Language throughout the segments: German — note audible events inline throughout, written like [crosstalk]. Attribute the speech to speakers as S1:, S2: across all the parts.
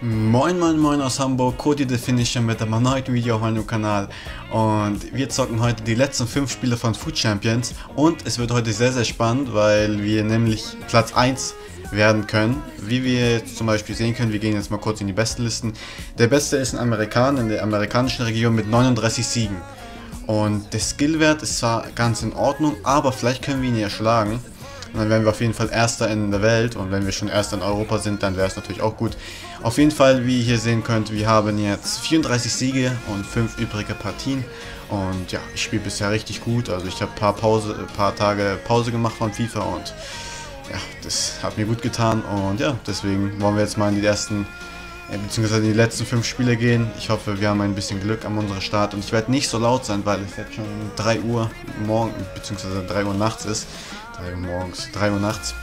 S1: Moin moin moin aus Hamburg, Cody Finisher mit einem erneuten Video auf meinem Kanal und wir zocken heute die letzten 5 Spiele von Food Champions und es wird heute sehr sehr spannend, weil wir nämlich Platz 1 werden können. Wie wir zum Beispiel sehen können, wir gehen jetzt mal kurz in die besten Listen. Der beste ist ein Amerikaner in der amerikanischen Region mit 39 Siegen und der Skillwert ist zwar ganz in Ordnung, aber vielleicht können wir ihn ja schlagen. Dann wären wir auf jeden Fall Erster in der Welt und wenn wir schon Erster in Europa sind, dann wäre es natürlich auch gut. Auf jeden Fall, wie ihr hier sehen könnt, wir haben jetzt 34 Siege und 5 übrige Partien. Und ja, ich spiele bisher richtig gut. Also ich habe ein paar, Pause, paar Tage Pause gemacht von FIFA und ja, das hat mir gut getan. Und ja, deswegen wollen wir jetzt mal in die ersten, äh, beziehungsweise in die letzten 5 Spiele gehen. Ich hoffe, wir haben ein bisschen Glück an unserem Start. Und ich werde nicht so laut sein, weil es jetzt schon 3 Uhr morgen, beziehungsweise 3 Uhr nachts ist. 3 Uhr morgens, 3 Uhr nachts.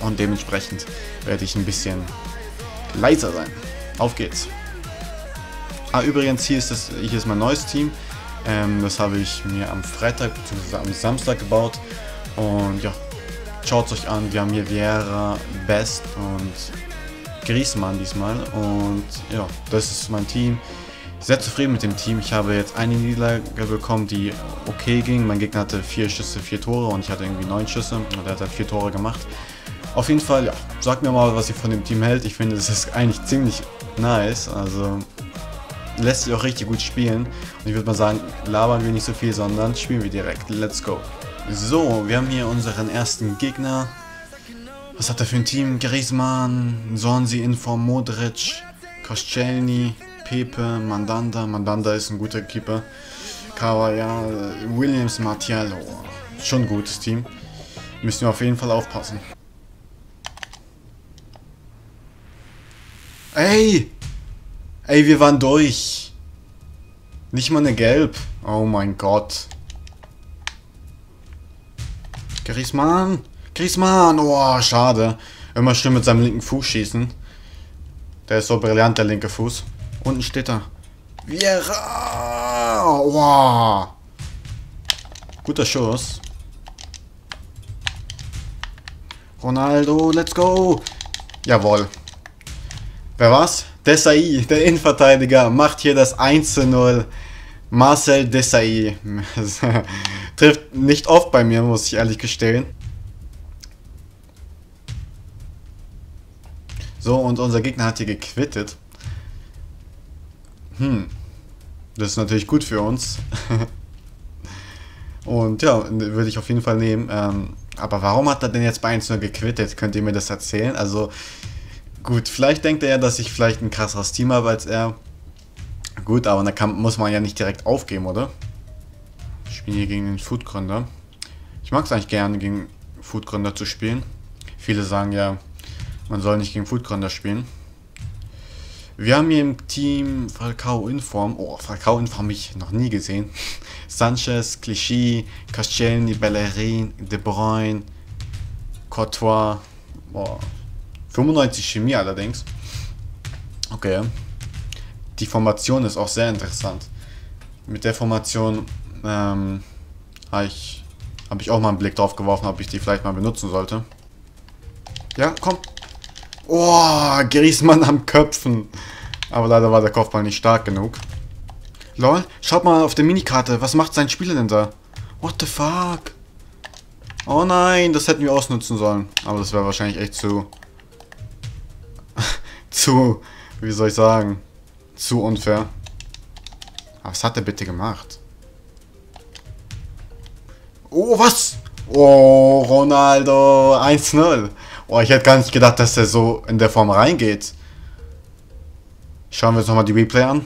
S1: Und dementsprechend werde ich ein bisschen leiser sein. Auf geht's. Ah, übrigens, hier ist, das, hier ist mein neues Team. Ähm, das habe ich mir am Freitag bzw. am Samstag gebaut. Und ja, schaut es euch an. Wir haben hier Vieira, Best und Griezmann diesmal. Und ja, das ist mein Team. Sehr zufrieden mit dem Team. Ich habe jetzt eine Niederlage bekommen, die okay ging. Mein Gegner hatte vier Schüsse, vier Tore und ich hatte irgendwie neun Schüsse. Und er hat halt vier Tore gemacht. Auf jeden Fall, ja, sagt mir mal, was ihr von dem Team hält. Ich finde, es ist eigentlich ziemlich nice. Also lässt sich auch richtig gut spielen. Und ich würde mal sagen, labern wir nicht so viel, sondern spielen wir direkt. Let's go. So, wir haben hier unseren ersten Gegner. Was hat er für ein Team? Griezmann, Sonsi, Inform, Modric, Koscielny, Pepe, Mandanda. Mandanda ist ein guter Keeper. Kawaya, Williams, Martial. Oh, schon ein gutes Team. Müssen wir auf jeden Fall aufpassen. Ey! Ey, wir waren durch. Nicht mal eine Gelb. Oh mein Gott. Griezmann. Griezmann. Oh, schade. Immer schön mit seinem linken Fuß schießen. Der ist so brillant, der linke Fuß. Unten steht er. Vieira. Wow. Guter Schuss. Ronaldo, let's go. Jawohl. Wer war's? Desai, der Innenverteidiger, macht hier das 1 zu 0. Marcel Desai. [laughs] Trifft nicht oft bei mir, muss ich ehrlich gestehen. So, und unser Gegner hat hier gequittet. Hm. Das ist natürlich gut für uns. [laughs] und ja, würde ich auf jeden Fall nehmen. Ähm, aber warum hat er denn jetzt bei 1 0 gequittet? Könnt ihr mir das erzählen? Also, Gut, vielleicht denkt er ja, dass ich vielleicht ein krasseres Team habe als er. Gut, aber da kann, muss man ja nicht direkt aufgeben, oder? Ich spiele hier gegen den Foodgründer. Ich mag es eigentlich gerne, gegen Foodgründer zu spielen. Viele sagen ja, man soll nicht gegen Foodgründer spielen. Wir haben hier im Team Falcao Inform. Oh, Falcao Inform habe ich noch nie gesehen. [laughs] Sanchez, Clichy, Koscielny, Bellerin, De Bruyne, Courtois. Boah, 95 Chemie allerdings. Okay. Die Formation ist auch sehr interessant. Mit der Formation ähm, habe ich, hab ich auch mal einen Blick drauf geworfen, ob ich die vielleicht mal benutzen sollte. Ja, komm. Oh, Griesmann am Köpfen. Aber leider war der Kopfball nicht stark genug. Lol, schaut mal auf der Minikarte. Was macht sein Spieler denn da? What the fuck? Oh nein, das hätten wir ausnutzen sollen. Aber das wäre wahrscheinlich echt zu [laughs] zu, wie soll ich sagen, zu unfair. Was hat er bitte gemacht? Oh, was? Oh, Ronaldo, 1-0. Oh, ich hätte gar nicht gedacht, dass er so in der Form reingeht. Schauen wir uns nochmal die Replay an.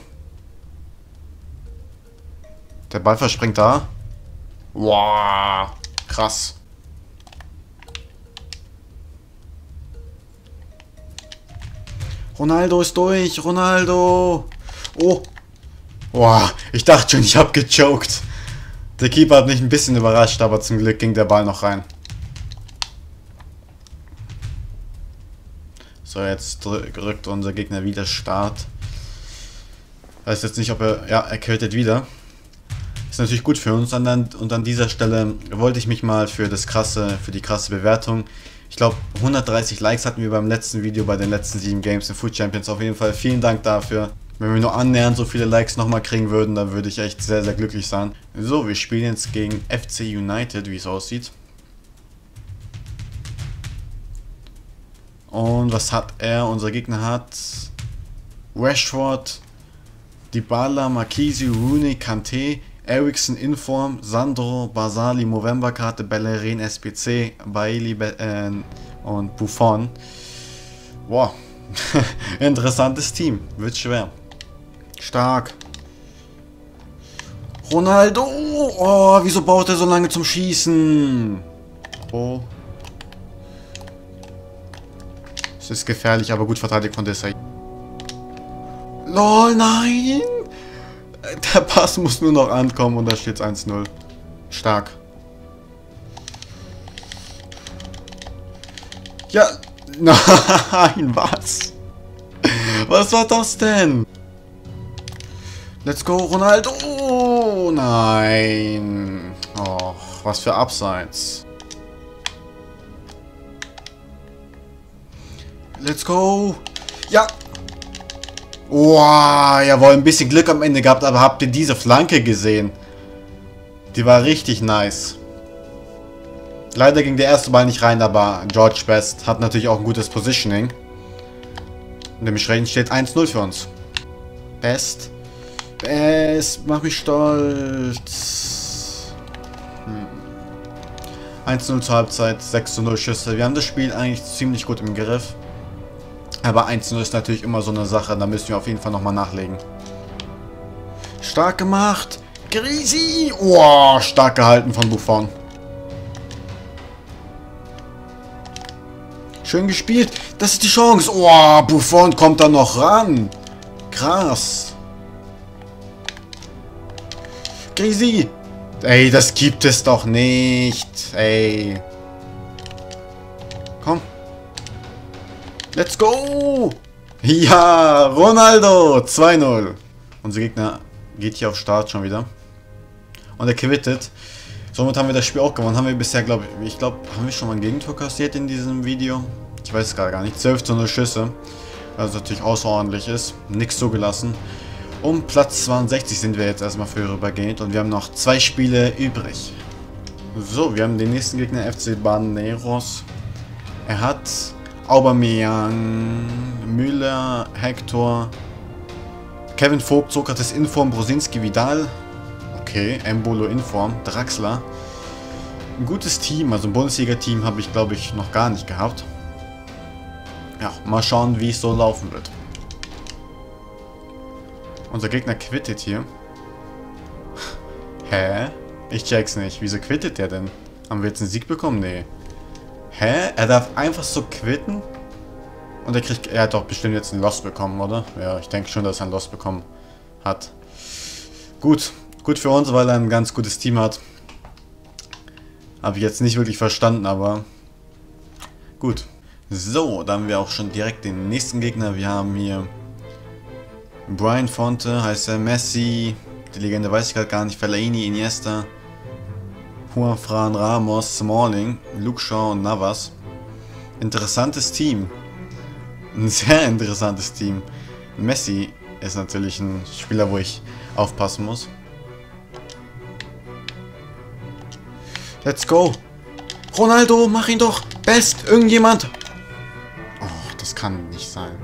S1: Der Ball verspringt da. Wow, krass. Ronaldo ist durch. Ronaldo. Oh. Boah, ich dachte schon, ich habe gechoked. Der Keeper hat mich ein bisschen überrascht, aber zum Glück ging der Ball noch rein. So, jetzt rückt unser Gegner wieder Start. Weiß jetzt nicht, ob er... Ja, er quittet wieder. Ist natürlich gut für uns. Und an, und an dieser Stelle wollte ich mich mal für das krasse, für die krasse Bewertung Ich glaube, 130 Likes hatten wir beim letzten Video bei den letzten 7 Games in Food Champions. Auf jeden Fall vielen Dank dafür. Wenn wir nur annähernd so viele Likes nochmal kriegen würden, dann würde ich echt sehr, sehr glücklich sein. So, wir spielen jetzt gegen FC United, wie es aussieht. Und was hat er? Unser Gegner hat Rashford, Dybala, Marquisi, Rooney, Kante, Ericsson Inform, Sandro, Basali, Movember-Karte, Bellerin, SPC, Bailey äh, und Buffon. Boah, [laughs] interessantes Team. Wird schwer. Stark. Ronaldo! Oh, wieso baut er so lange zum Schießen? Oh. Es ist gefährlich, aber gut verteidigt von Desai. LOL, nein! Der Pass muss nur noch ankommen und da steht 1-0. Stark. Ja, [laughs] nein, was? Was war das denn? Let's go, Ronaldo! Oh, nein. Oh, was für Abseits. Let's go. Ja, Wow, jawohl, ein bisschen Glück am Ende gehabt, aber habt ihr diese Flanke gesehen? Die war richtig nice. Leider ging der erste Ball nicht rein, aber George Best hat natürlich auch ein gutes Positioning. Und dementsprechend steht 1-0 für uns. Best. Best, mach mich stolz. Hm. 1-0 zur Halbzeit, 6-0 Schüsse. Wir haben das Spiel eigentlich ziemlich gut im Griff. Aber 1-0 ist natürlich immer so eine Sache, da müssen wir auf jeden Fall nochmal nachlegen. Stark gemacht. Grisi. Oh, stark gehalten von Buffon. Schön gespielt. Das ist die Chance. Oh, Buffon kommt da noch ran. Krass. Grisi. Ey, das gibt es doch nicht. Ey. Let's go! Ja, Ronaldo! 2-0. Unser Gegner geht hier auf Start schon wieder. Und er quittet. Somit haben wir das Spiel auch gewonnen. Haben wir bisher, glaube ich, ich glaube, haben wir schon mal ein Gegentor kassiert in diesem Video? Ich weiß es gerade gar nicht. 12 zu 0 Schüsse. Was natürlich außerordentlich ist. Nichts zugelassen. Um Platz 62 sind wir jetzt erstmal für rübergehend. Und wir haben noch zwei Spiele übrig. So, wir haben den nächsten Gegner FC Baneros. Er hat Aubameyang, Müller, Hector, Kevin Vogt, Sokrates Inform, Brosinski, Vidal. Okay, Embolo Inform, Draxler. Ein gutes Team, also ein Bundesliga-Team habe ich glaube ich noch gar nicht gehabt. Ja, mal schauen wie es so laufen wird. Unser Gegner quittet hier. Hä? Ich check's nicht. Wieso quittet der denn? Haben wir jetzt einen Sieg bekommen? Nee. Hä? Er darf einfach so quitten? Und er kriegt, er hat doch bestimmt jetzt einen Lost bekommen, oder? Ja, ich denke schon, dass er einen Lost bekommen hat. Gut, gut für uns, weil er ein ganz gutes Team hat. Habe ich jetzt nicht wirklich verstanden, aber gut. So, dann haben wir auch schon direkt den nächsten Gegner. Wir haben hier Brian Fonte, heißt er, Messi, die Legende weiß ich gerade gar nicht, Fellaini, Iniesta, Juan Fran Ramos, Smalling, Luke Shaw und Navas. Interessantes Team. Ein sehr interessantes Team. Messi ist natürlich ein Spieler, wo ich aufpassen muss. Let's go. Ronaldo, mach ihn doch. Best, irgendjemand. Oh, das kann nicht sein.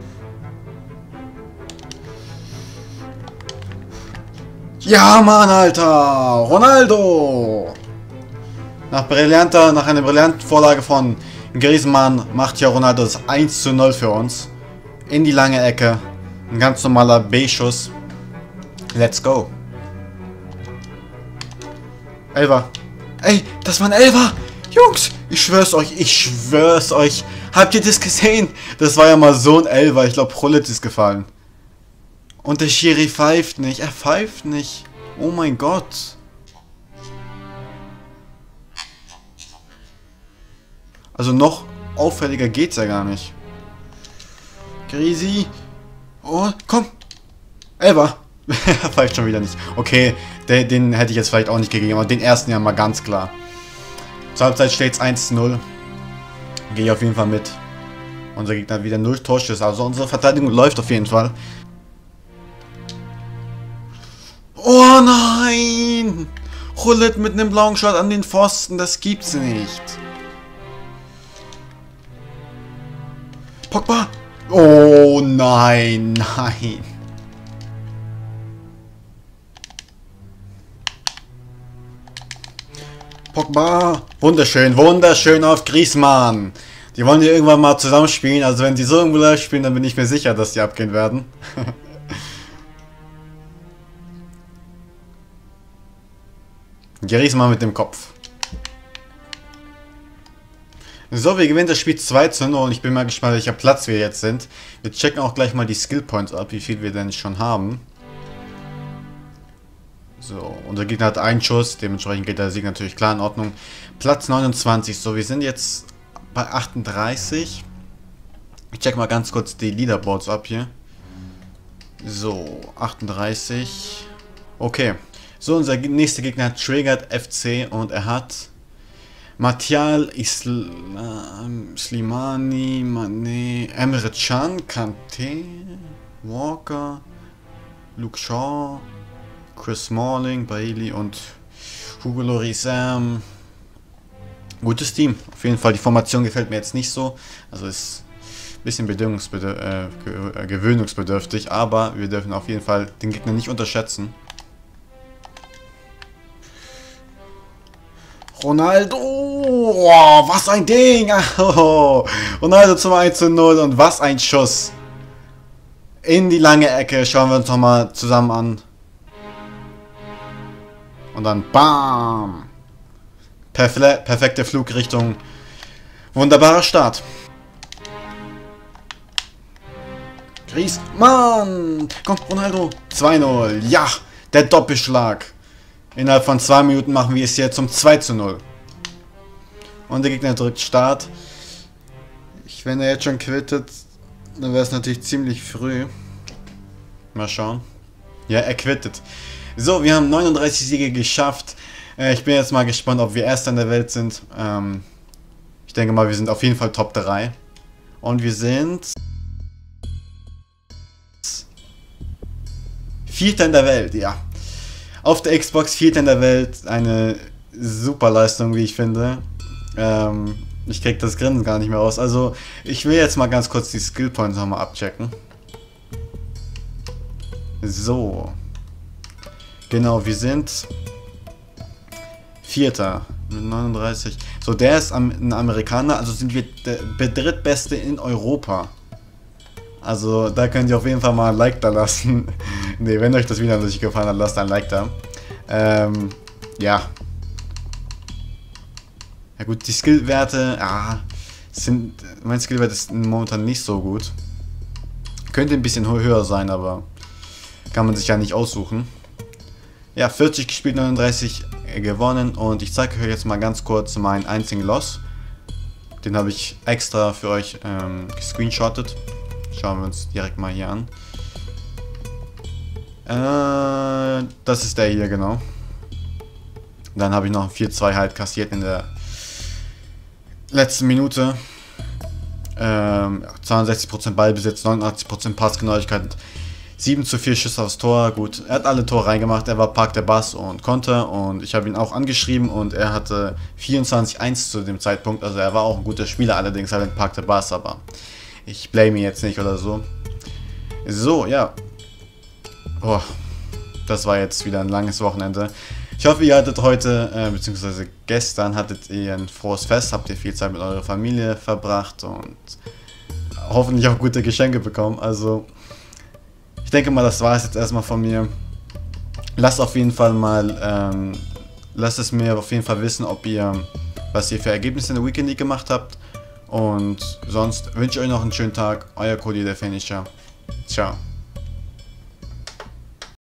S1: Ja, Mann, Alter. Ronaldo. Nach brillanter, nach einer brillanten Vorlage von Griezmann macht hier Ronaldo das 1 zu 0 für uns. In die lange Ecke. Ein ganz normaler B-Schuss. Let's go. Elfer. Ey, das war ein Elfer. Jungs, ich schwör's euch, ich schwör's euch. Habt ihr das gesehen? Das war ja mal so ein Elfer. Ich glaube, Prolitz ist gefallen. Und der Schiri pfeift nicht. Er pfeift nicht. Oh mein Gott. Also noch auffälliger geht's ja gar nicht. Grisi. Oh, komm. Elva. [laughs] vielleicht schon wieder nicht. Okay, den, den, hätte ich jetzt vielleicht auch nicht gegeben, aber den ersten ja mal ganz klar. Zur Halbzeit steht es 1-0. Gehe ich auf jeden Fall mit. Unser Gegner wieder null Torschüsse, also unsere Verteidigung läuft auf jeden Fall. Oh nein! Hullet mit einem blauen Shot an den Pfosten, das gibt's nicht. Pogba! Oh nein, nein. Pogba! Wunderschön, wunderschön auf Griezmann. Die wollen ja irgendwann mal zusammenspielen, also wenn sie so irgendwo spielen, dann bin ich mir sicher, dass die abgehen werden. [laughs] Griezmann mit dem Kopf. So, wir gewinnen das Spiel 2 zu 0 und ich bin mal gespannt, welcher Platz wir jetzt sind. Wir checken auch gleich mal die Skill Points ab, wie viel wir denn schon haben. So, unser Gegner hat einen Schuss, dementsprechend geht der Sieg natürlich klar in Ordnung. Platz 29, so, wir sind jetzt bei 38. Ich check mal ganz kurz die Leaderboards ab hier. So, 38. Okay. So, unser nächster Gegner hat Triggered FC und er hat Matial Islam, Slimani, Mane, Emre Can, Kante, Walker, Luke Shaw, Chris Smalling, Bailey und Hugo Lorisam. Gutes Team. Auf jeden Fall, die Formation gefällt mir jetzt nicht so. Also ist ein bisschen äh, gewöhnungsbedürftig, aber wir dürfen auf jeden Fall den Gegner nicht unterschätzen. Ronaldo, oh, was ein Ding! [laughs] Oh, Ronaldo zum 1 zu 0 und was ein Schuss. In die lange Ecke, schauen wir uns nochmal zusammen an. Und dann BAM! Perfe perfekte Flugrichtung. Wunderbarer Start. Mann! Komm, Ronaldo! 2-0. Ja! Der Doppelschlag. Innerhalb von zwei Minuten machen wir es hier zum 2 zu 0. Und der Gegner drückt Start. Ich, wenn er jetzt schon quittet, dann wäre es natürlich ziemlich früh. Mal schauen. Ja, er quittet. So, wir haben 39 Siege geschafft. Äh, ich bin jetzt mal gespannt, ob wir Erster in der Welt sind. Ähm, ich denke mal, wir sind auf jeden Fall Top 3. Und wir sind... Vierter in der Welt, ja auf der Xbox Vierter in der Welt. Eine super Leistung, wie ich finde. Ähm, ich krieg das Grinsen gar nicht mehr aus. Also, ich will jetzt mal ganz kurz die Skill Points nochmal abchecken. So. Genau, wir sind Vierter mit 39. So, der ist ein Amerikaner, also sind wir der drittbeste in Europa. Also da könnt ihr auf jeden Fall mal ein Like da lassen. [laughs] ne, wenn euch das Video natürlich gefallen hat, lasst ein Like da. Ähm, ja. Ja gut, die Skillwerte, ja, sind, mein Skillwert ist momentan nicht so gut. Könnte ein bisschen höher sein, aber kann man sich ja nicht aussuchen. Ja, 40 gespielt, 39 gewonnen und ich zeige euch jetzt mal ganz kurz meinen einzigen Loss. Den habe ich extra für euch ähm, gescreenshottet. Schauen wir uns direkt mal hier an. Äh, das ist der hier, genau. Dann habe ich noch ein 4-2 halt kassiert in der letzten Minute. Ähm, 62% Ballbesitz, 89% Passgenauigkeit, 7 zu 4 Schüsse aufs Tor. Gut, er hat alle Tore reingemacht, er war Park der Bass und konnte und ich habe ihn auch angeschrieben und er hatte 24-1 zu dem Zeitpunkt. Also er war auch ein guter Spieler, allerdings halt Park der Bass, aber ich blame ihn jetzt nicht oder so. So, ja. Boah, das war jetzt wieder ein langes Wochenende. Ich hoffe, ihr hattet heute, äh, beziehungsweise gestern, hattet ihr ein frohes Fest, habt ihr viel Zeit mit eurer Familie verbracht und hoffentlich auch gute Geschenke bekommen. Also, ich denke mal, das war es jetzt erstmal von mir. Lasst auf jeden Fall mal, ähm, lasst es mir auf jeden Fall wissen, ob ihr, was ihr für Ergebnisse in der Weekend League gemacht habt. Und sonst wünsche ich euch noch einen schönen Tag. Euer Cody der Finisher. Ciao.